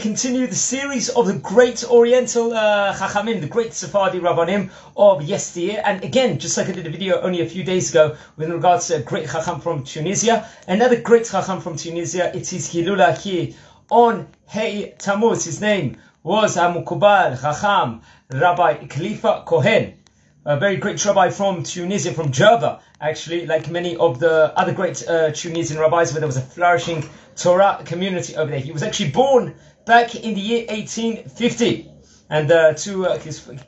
continue the series of the great Oriental uh, Chachamim, the great Sephardi Rabbanim of yesteryear. And again, just like I did a video only a few days ago with regards to a great Chacham from Tunisia, another great Chacham from Tunisia, it is Hilula here on Hey Tammuz. His name was Hamukubal Chacham Rabbi Khalifa Kohen a very great rabbi from Tunisia, from Jerba, actually, like many of the other great uh, Tunisian rabbis, where there was a flourishing Torah community over there. He was actually born back in the year 1850. And uh, to, uh,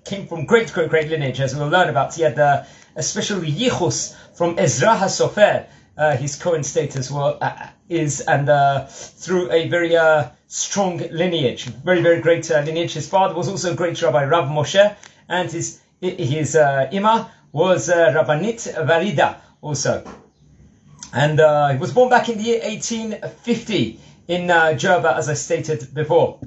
came from great, great, great lineage, as we'll learn about. He had uh, a special yichus from Ezra HaSofer, uh, his Cohen status well, uh, is, and uh, through a very uh, strong lineage, very, very great uh, lineage. His father was also a great rabbi, Rav Moshe, and his his uh, ima was Rabbanit Varida also. And he was born back in the year 1850 in uh, Jerba, as I stated before.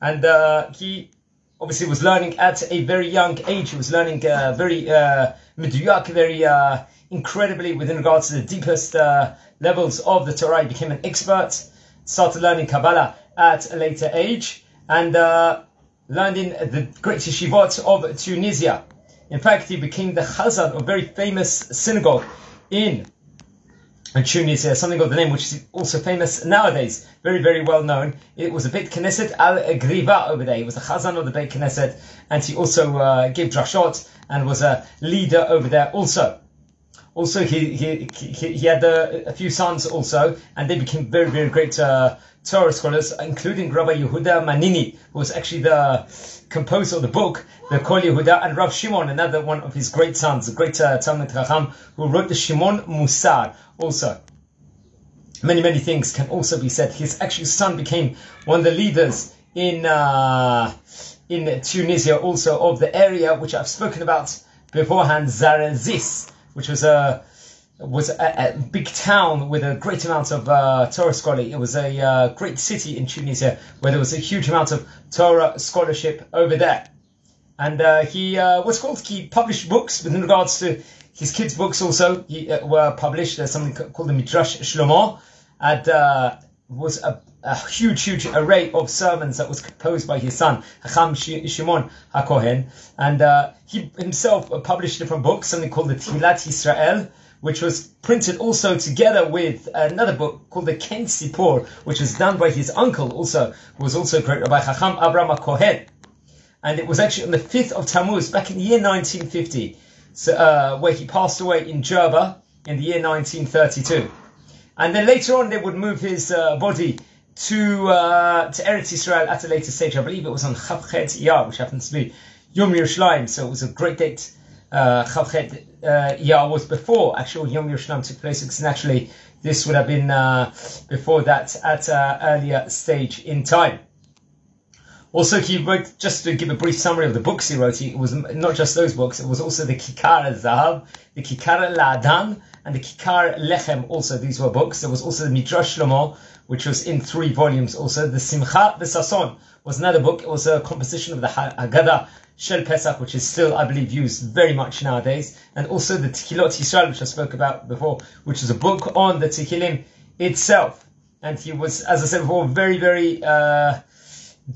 And uh, he obviously was learning at a very young age. He was learning uh, very uh, very uh, incredibly within regards to the deepest uh, levels of the Torah. He became an expert, started learning Kabbalah at a later age, and uh, learned in the great yeshivot of Tunisia. In fact, he became the chazan of a very famous synagogue in Tunisia, something of the name which is also famous nowadays, very, very well known. It was a Beit Knesset Al Griba over there. He was the Chazan of the Beit Knesset, and he also uh, gave drashot and was a leader over there also. Also, he he, he, he had a, a, few sons also, and they became very, very great uh, Torah scholars, including Rabbi Yehuda Manini, who was actually the composer of the book, the Kol Yehuda, and Rav Shimon, another one of his great sons, a great uh, Talmud Chacham, who wrote the Shimon Musar also. Many, many things can also be said. His actual son became one of the leaders in uh, in Tunisia, also of the area which I've spoken about beforehand, Zarazis, which was a was a, a, big town with a great amount of uh, Torah scholarship. It was a uh, great city in Tunisia where there was a huge amount of Torah scholarship over there. And uh, he uh, what's called he published books with regards to his kids' books also he, uh, were published. There's something called the Midrash Shlomo, and uh, was a, a, huge, huge array of sermons that was composed by his son Hacham Shimon HaKohen, and he himself published different books, something called the Tilat Israel which was printed also together with another book called the Ken Sipor, which was done by his uncle, also who was also great Rabbi Chacham Abraham Kohen. And it was actually on the 5th of Tammuz, back in the year 1950, so, uh, where he passed away in Jerba in the year 1932. And then later on, they would move his uh, body to uh, to Eretz Israel at a later stage. I believe it was on Chaf Chet Iyar, which happens to be Yom Yerushalayim, so it was a great date uh, Chaf Chet uh, was before actually Yom Yerushalayim took place because naturally this would have been uh, before that at an earlier stage in time. Also, he wrote, just to give a brief summary of the books he wrote, it was not just those books, it was also the Kikar Zahav, the Kikar La'adan, and the Kikar Lechem, also these were books. There was also the Midrash Shlomo, which was in three volumes also. The Simcha V'Sason was another book, it was a composition of the Haggadah Shel Pesach, which is still, I believe, used very much nowadays, and also the Tehilot Yisrael, which I spoke about before, which is a book on the Tehillim itself. And he was, as I said before, very, very uh,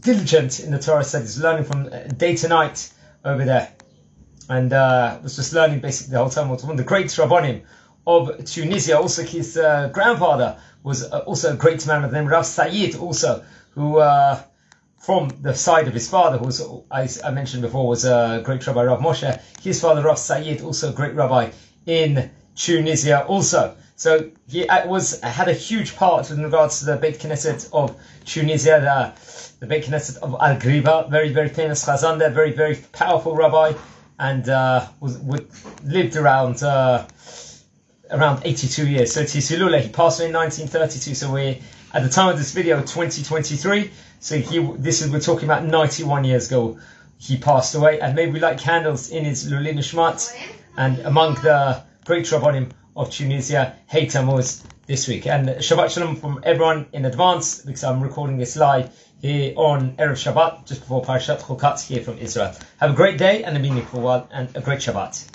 diligent in the Torah studies, learning from day to night over there. And uh, was just learning basically the whole time. Was one of the great Rabbonim of Tunisia. Also, his uh, grandfather was uh, also a great man of the name Rav Sayyid, also, who uh, from the side of his father, who was, as I mentioned before, was a great rabbi, Rav Moshe. His father, Rav Sayyid, also a great rabbi in Tunisia also. So he uh, was had a huge part in regards to the Beit Knesset of Tunisia, the, the Beit Knesset of Al Griba, very very famous Chazan there, very very powerful rabbi, and uh, was, lived around uh, around 82 years. So Tisilule, he passed away in 1932. So we're at the time of this video, 2023. So he, this is we're talking about 91 years ago. He passed away, and maybe we light candles in his Lulin Shmat, and among the great Rabbanim of Tunisia, Hey Tammuz this week. And Shabbat Shalom from everyone in advance, because I'm recording this live here on Erev Shabbat, just before Parashat Chukat here from Israel. Have a great day and a meaningful one, and a great Shabbat.